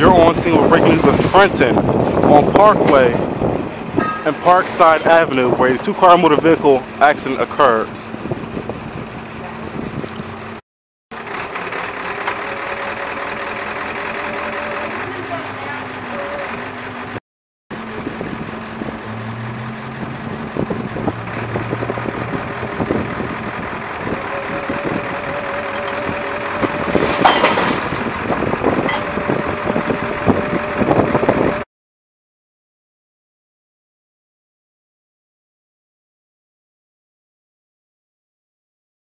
You're on scene with breaking news of Trenton on Parkway and Parkside Avenue where a two-car motor vehicle accident occurred.